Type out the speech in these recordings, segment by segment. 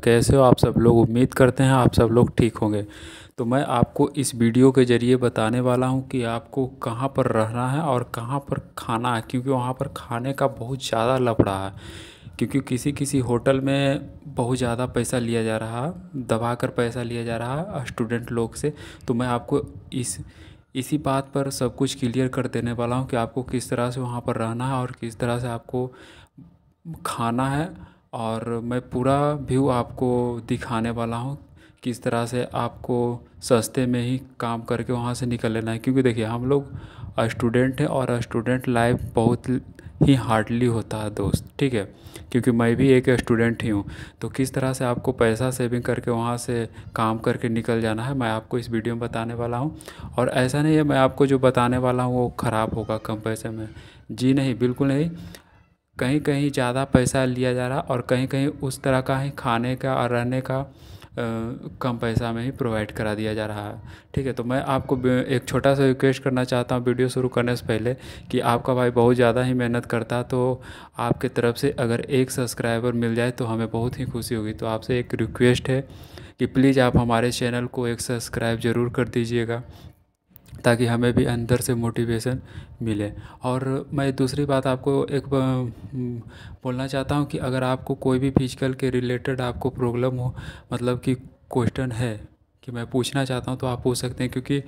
कैसे हो? आप सब लोग उम्मीद करते हैं आप सब लोग ठीक होंगे। तो मैं आपको इस वीडियो के ज़रिए बताने वाला हूँ कि आपको कहाँ पर रहना है और कहाँ पर खाना है, क्योंकि वहाँ पर खाने का बहुत ज़्यादा लफड़ा है। क्योंकि किसी किसी होटल में बहुत ज़्यादा पैसा लिया जा रहा दबा कर पैसा लिया जा रहा स्टूडेंट लोग से। तो मैं आपको इस, इसी बात पर सब कुछ क्लियर कर देने वाला हूँ कि आपको किस तरह से वहाँ पर रहना है और किस तरह से आपको खाना है। और मैं पूरा व्यू आपको दिखाने वाला हूँ किस तरह से आपको सस्ते में ही काम करके वहाँ से निकल लेना है। क्योंकि देखिए, हम लोग स्टूडेंट हैं और स्टूडेंट लाइफ बहुत ही हार्डली होता है दोस्त, ठीक है? क्योंकि मैं भी एक स्टूडेंट ही हूँ। तो किस तरह से आपको पैसा सेविंग करके वहाँ से काम करके निकल जाना है, मैं आपको इस वीडियो में बताने वाला हूँ। और ऐसा नहीं है, मैं आपको जो बताने वाला हूँ वो ख़राब होगा कम पैसे में। जी नहीं, बिल्कुल नहीं। कहीं कहीं ज़्यादा पैसा लिया जा रहा और कहीं कहीं उस तरह का ही खाने का और रहने का कम पैसा में ही प्रोवाइड करा दिया जा रहा है। ठीक है तो मैं आपको एक छोटा सा रिक्वेस्ट करना चाहता हूँ वीडियो शुरू करने से पहले कि आपका भाई बहुत ज़्यादा ही मेहनत करता तो आपके तरफ़ से अगर एक सब्सक्राइबर मिल जाए तो हमें बहुत ही खुशी होगी। तो आपसे एक रिक्वेस्ट है कि प्लीज़ आप हमारे चैनल को एक सब्सक्राइब ज़रूर कर दीजिएगा। ताकि हमें भी अंदर से मोटिवेशन मिले। और मैं दूसरी बात आपको एक बोलना चाहता हूँ कि अगर आपको कोई भी फ़िज़िकल के रिलेटेड आपको प्रॉब्लम हो मतलब कि क्वेश्चन है, कि मैं पूछना चाहता हूँ तो आप पूछ सकते हैं, क्योंकि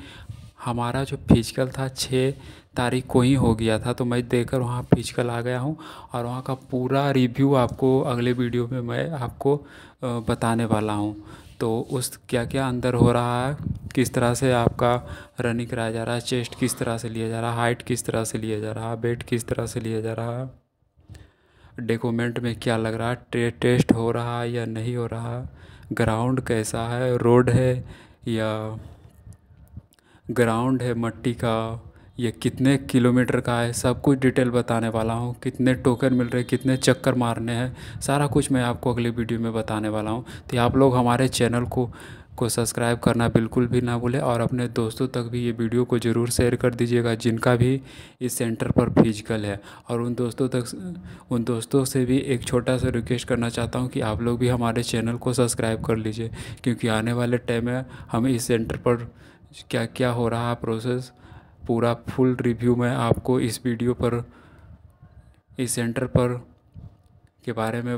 हमारा जो फ़िज़िकल था छः तारीख को ही हो गया था तो मैं देकर वहाँ फ़िज़िकल आ गया हूँ और वहाँ का पूरा रिव्यू आपको अगले वीडियो में मैं आपको बताने वाला हूँ। तो उस क्या क्या अंदर हो रहा है किस तरह से आपका रनिंग कराया जा रहा है चेस्ट किस तरह से लिया जा रहा है हाइट किस तरह से लिया जा रहा है वेट किस तरह से लिया जा रहा है। डॉक्यूमेंट में क्या लग रहा है? टे, टेस्ट हो रहा है या नहीं हो रहा ग्राउंड कैसा है? रोड है या ग्राउंड है? मट्टी का ये कितने किलोमीटर का है? सब कुछ डिटेल बताने वाला हूँ। कितने टोकन मिल रहे कितने चक्कर मारने हैं? सारा कुछ मैं आपको अगले वीडियो में बताने वाला हूँ। तो आप लोग हमारे चैनल को को सब्सक्राइब करना बिल्कुल भी ना भूलें और अपने दोस्तों तक भी ये वीडियो को ज़रूर शेयर कर दीजिएगा, जिनका भी इस सेंटर पर फ़िज़िकल है। और उन दोस्तों तक उन दोस्तों से भी एक छोटा सा रिक्वेस्ट करना चाहता हूँ कि आप लोग भी हमारे चैनल को सब्सक्राइब कर लीजिए, क्योंकि आने वाले टाइम में हमें इस सेंटर पर क्या क्या हो रहा है, प्रोसेस, पूरा फुल रिव्यू मैं आपको इस वीडियो पर, इस सेंटर पर के बारे में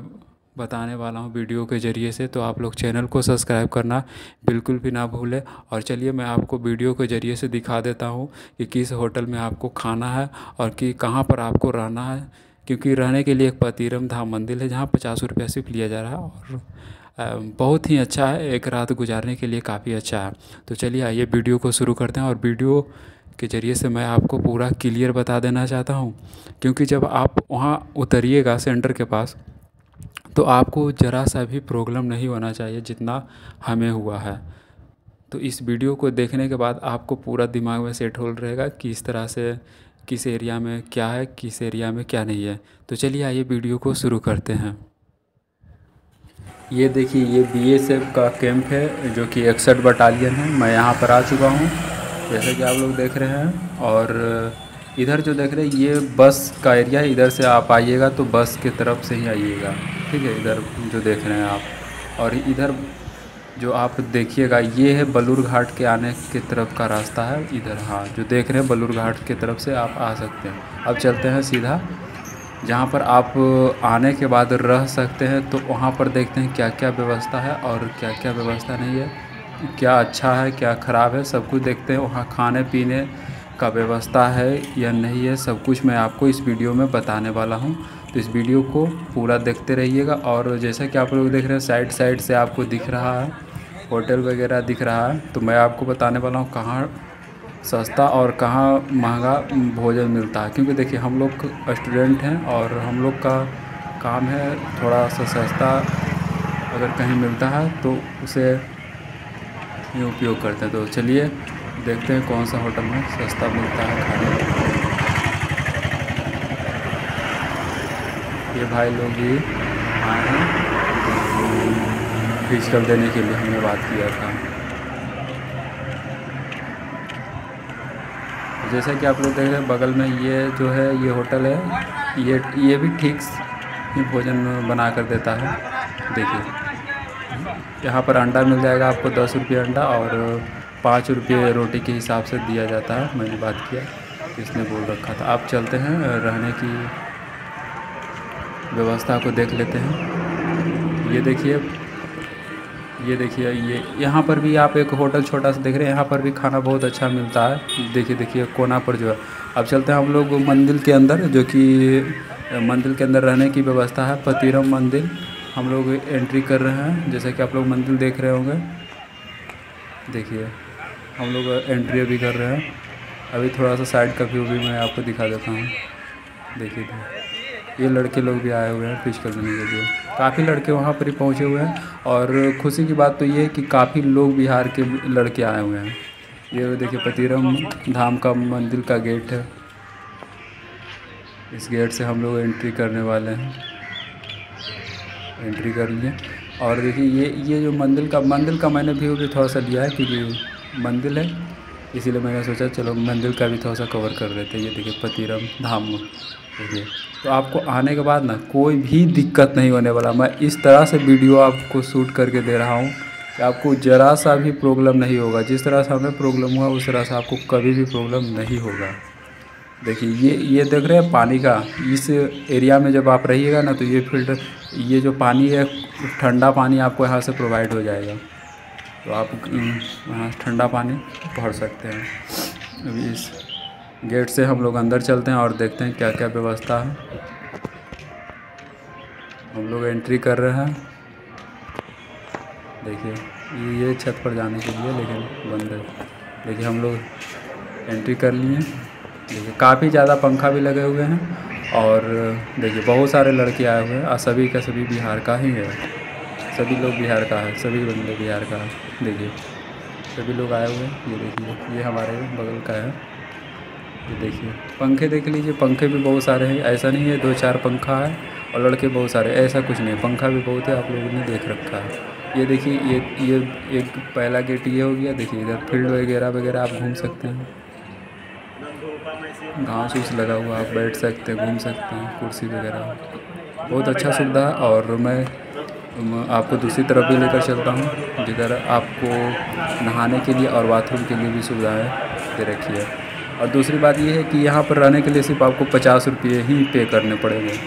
बताने वाला हूँ वीडियो के ज़रिए से तो आप लोग चैनल को सब्सक्राइब करना बिल्कुल भी ना भूलें। और चलिए मैं आपको वीडियो के ज़रिए से दिखा देता हूँ कि किस होटल में आपको खाना है और कि कहाँ पर आपको रहना है। क्योंकि रहने के लिए एक पतिरम धाम मंदिर है, जहाँ पचास रुपया सिर्फ़ लिया जा रहा है और बहुत ही अच्छा है, एक रात गुजारने के लिए काफ़ी अच्छा है। तो चलिए आइए वीडियो को शुरू करते हैं और वीडियो के ज़रिए से मैं आपको पूरा क्लियर बता देना चाहता हूँ। क्योंकि जब आप वहाँ उतरिएगा सेंटर के पास तो आपको ज़रा सा भी प्रॉब्लम नहीं होना चाहिए जितना हमें हुआ है। तो इस वीडियो को देखने के बाद आपको पूरा दिमाग में सेट हो रहेगा कि इस तरह से किस एरिया में क्या है, किस एरिया में क्या नहीं है। तो चलिए आइए वीडियो को शुरू करते हैं। ये देखिए, ये बीएसएफ का कैंप है, जो कि इकसठ बटालियन है। मैं यहाँ पर आ चुका हूँ, जैसे कि आप लोग देख रहे हैं। और इधर जो देख रहे हैं, ये बस का एरिया है। इधर से आप आइएगा तो बस के तरफ़ से ही आइएगा। ठीक है, इधर जो देख रहे हैं आप। और इधर जो आप देखिएगा, ये है बलूर घाट के आने के तरफ़ का रास्ता है। इधर हाँ जो देख रहे हैं बलूर घाट के तरफ़ से आप आ सकते हैं। अब चलते हैं सीधा। जहाँ पर आप आने के बाद रह सकते हैं तो वहाँ पर देखते हैं क्या क्या व्यवस्था है और क्या क्या व्यवस्था नहीं है। क्या अच्छा है, क्या ख़राब है, सब कुछ देखते हैं। वहाँ खाने पीने का व्यवस्था है या नहीं है, सब कुछ मैं आपको इस वीडियो में बताने वाला हूँ। तो इस वीडियो को पूरा देखते रहिएगा और जैसा कि आप लोग देख रहे हैं, साइड साइड से आपको दिख रहा है, होटल वगैरह दिख रहा है तो मैं आपको बताने वाला हूँ कहाँ सस्ता और कहाँ महँगा भोजन मिलता है। क्योंकि देखिए, हम लोग स्टूडेंट हैं और हम लोग का काम है थोड़ा सा सस्ता, अगर कहीं मिलता है तो उसे उपयोग करते हैं। तो चलिए देखते हैं कौन सा होटल में सस्ता मिलता है खाने ये भाई लोग भी आए हैं। फ़िज़िकल देने के लिए हमने बात किया था। जैसा कि आप लोग देख रहे हैं, बगल में ये जो है, ये होटल है। ये ये भी ठीक भोजन बना कर देता है। देखिए। यहाँ पर अंडा मिल जाएगा आपको दस रुपये अंडा और पाँच रुपये रोटी के हिसाब से दिया जाता है। मैंने बात किया, इसने बोल रखा था। आप चलते हैं रहने की व्यवस्था को देख लेते हैं। ये देखिए ये देखिए, ये, यहाँ पर भी आप एक होटल छोटा सा देख रहे हैं, यहाँ पर भी खाना बहुत अच्छा मिलता है। देखिए देखिए, कोना पर जो है। अब चलते हैं हम लोग मंदिर के अंदर, जो कि, मंदिर के अंदर रहने की व्यवस्था है। पतिरम मंदिर, हम लोग एंट्री कर रहे हैं, जैसे कि आप लोग मंदिर देख रहे होंगे। देखिए, हम लोग एंट्री अभी कर रहे हैं। अभी थोड़ा सा साइड का व्यू भी मैं आपको दिखा देता हूँ। देखिए ये लड़के लोग भी आए हुए हैं फ़िश करने के लिए। काफ़ी लड़के वहाँ पर ही पहुँचे हुए हैं और खुशी की बात तो ये है कि काफ़ी लोग बिहार के लड़के आए हुए हैं। ये देखिए पतिरम धाम का मंदिर का गेट है। इस गेट से हम लोग एंट्री करने वाले हैं। एंट्री कर लिए। और देखिए ये ये जो मंदिर का मंदिर का मैंने व्यू भी थोड़ा सा लिया है क्योंकि मंदिर है। इसीलिए मैंने सोचा चलो मंदिर का भी थोड़ा सा कवर कर लेते हैं। ये देखिए पतिरम धाम। तो आपको आने के बाद ना कोई भी दिक्कत नहीं होने वाला। मैं इस तरह से वीडियो आपको शूट करके दे रहा हूँ कि आपको ज़रा सा भी प्रॉब्लम नहीं होगा। जिस तरह से हमें प्रॉब्लम हुआ, उस तरह से आपको कभी भी प्रॉब्लम नहीं होगा। देखिए, ये ये देख रहे हैं पानी का। इस एरिया में जब आप रहिएगा ना तो ये फ़िल्टर, ये जो पानी है, ठंडा पानी आपको यहाँ से प्रोवाइड हो जाएगा। तो आप यहाँ ठंडा पानी भर सकते हैं। अभी इस गेट से हम लोग अंदर चलते हैं और देखते हैं क्या क्या व्यवस्था है। हम लोग एंट्री कर रहे हैं। देखिए, ये छत पर जाने के लिए, लेकिन बंद है। देखिए, हम लोग एंट्री कर लिए देखिए, काफ़ी ज़्यादा पंखा भी लगे हुए हैं और देखिए, बहुत सारे लड़के आए हुए हैं। और सभी का सभी बिहार का ही है। सभी लोग बिहार का है, सभी बंदे बिहार का है। देखिए, सभी लोग आए हुए हैं। ये देखिए, ये हमारे बगल का है। ये देखिए। पंखे देख लीजिए, पंखे भी बहुत सारे हैं। ऐसा नहीं है दो चार पंखा है और लड़के बहुत सारे ऐसा कुछ नहीं पंखा भी बहुत है, आप लोगों ने देख रखा है। ये देखिए, ये ये एक पहला गेट ये हो गया। देखिए इधर फ़ील्ड वगैरह वगैरह आप घूम सकते हैं। घास उस लगा हुआ, आप बैठ सकते हैं, घूम सकते हैं, कुर्सी वगैरह। बहुत अच्छा सुविधा है और मैं आपको दूसरी तरफ़ भी लेकर चलता हूँ। जिधर आपको नहाने के लिए और बाथरूम के लिए भी सुविधाएँ दे रखी है। और दूसरी बात ये है कि यहाँ पर रहने के लिए सिर्फ़ आपको पचास रुपये ही पे करने पड़ेंगे।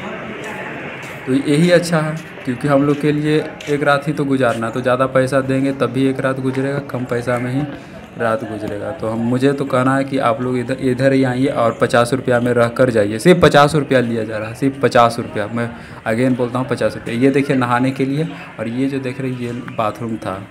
तो यही अच्छा है, क्योंकि हम लोग के लिए एक रात ही तो गुजारना तो ज़्यादा पैसा देंगे तब भी एक रात गुजरेगा, कम पैसा में ही रात गुजरेगा। तो हम, मुझे तो कहना है कि आप लोग इधर इधर ही आइए और पचास रुपया में रह कर जाइए। सिर्फ़ पचास रुपया लिया जा रहा है, सिर्फ़ पचास रुपया। मैं अगेन बोलता हूँ पचास रुपया। ये देखिए नहाने के लिए और ये जो देख रहे ये बाथरूम था।